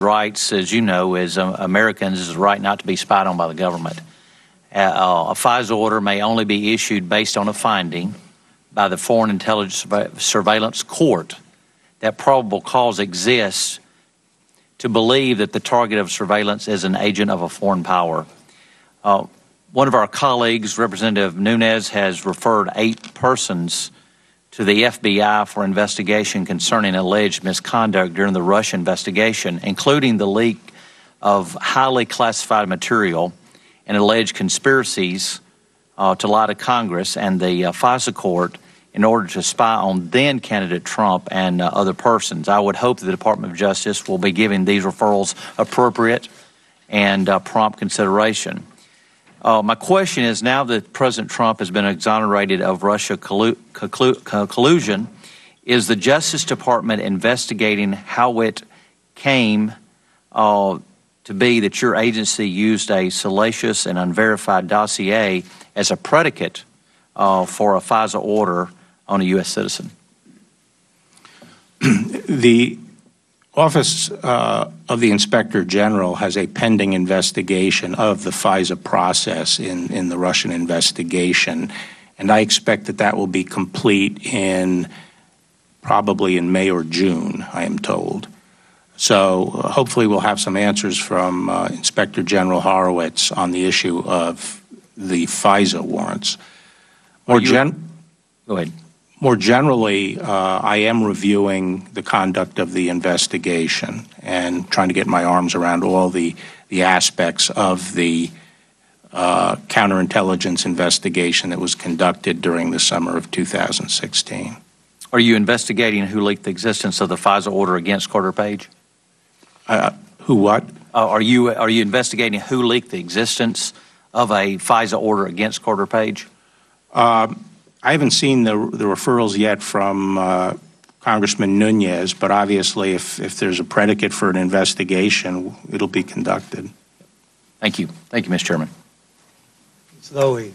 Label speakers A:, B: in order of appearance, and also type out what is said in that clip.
A: rights, as you know, as uh, Americans, is the right not to be spied on by the government. Uh, a FISA order may only be issued based on a finding by the Foreign Intelligence Surveillance Court that probable cause exists to believe that the target of surveillance is an agent of a foreign power. Uh, one of our colleagues, Representative Nunes, has referred eight persons to the FBI for investigation concerning alleged misconduct during the Russia investigation, including the leak of highly classified material and alleged conspiracies uh, to lie to Congress and the uh, FISA court in order to spy on then candidate Trump and uh, other persons. I would hope the Department of Justice will be giving these referrals appropriate and uh, prompt consideration. Uh, my question is now that President Trump has been exonerated of Russia collu- collu- collusion, is the Justice Department investigating how it came uh, to be that your agency used a salacious and unverified dossier as a predicate uh, for a FISA order on a U.S. citizen?
B: The Office uh, of the Inspector General has a pending investigation of the FISA process in, in the Russian investigation, and I expect that that will be complete in probably in May or June, I am told. So uh, hopefully we'll have some answers from uh, Inspector General Horowitz on the issue of the FISA warrants. More gen-
A: Go ahead.
B: More generally, uh, I am reviewing the conduct of the investigation and trying to get my arms around all the, the aspects of the uh, counterintelligence investigation that was conducted during the summer of 2016.
A: Are you investigating who leaked the existence of the FISA order against Carter Page?
B: Uh, who what?
A: Uh, are you are you investigating who leaked the existence of a FISA order against Carter Page?
B: Um, I haven't seen the, the referrals yet from uh, Congressman Nunes, but obviously if, if there's a predicate for an investigation, it'll be conducted.
A: Thank you. Thank you, Mr. Chairman.
C: Ms. Lowey.